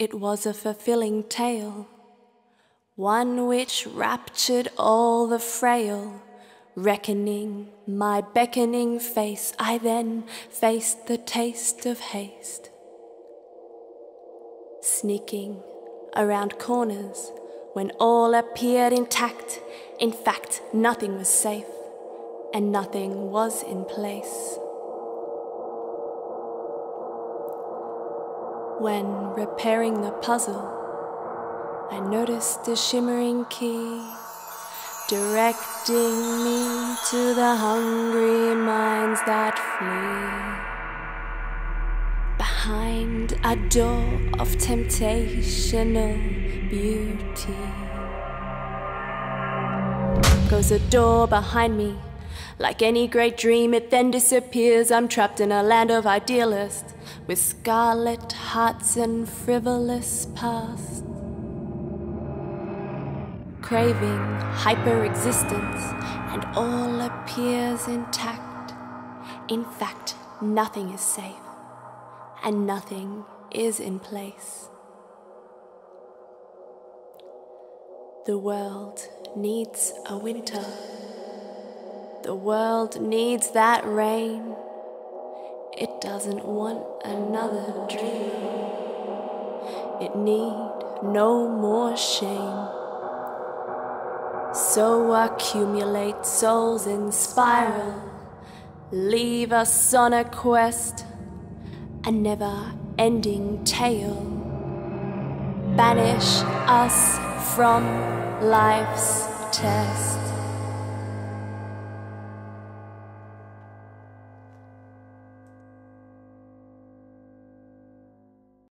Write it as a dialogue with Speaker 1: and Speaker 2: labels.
Speaker 1: It was a fulfilling tale, one which raptured all the frail. Reckoning my beckoning face, I then faced the taste of haste. Sneaking around corners when all appeared intact, in fact, nothing was safe and nothing was in place. When repairing the puzzle, I noticed a shimmering key directing me to the hungry minds that flee. Behind a door of temptational beauty goes a door behind me. Like any great dream, it then disappears. I'm trapped in a land of idealists with scarlet hearts and frivolous past. Craving hyper existence, and all appears intact. In fact, nothing is safe, and nothing is in place. The world needs a winter. The world needs that rain. It doesn't want another dream. It need no more shame. So accumulate souls in spiral. Leave us on a quest, a never ending tale. Banish us from life's test.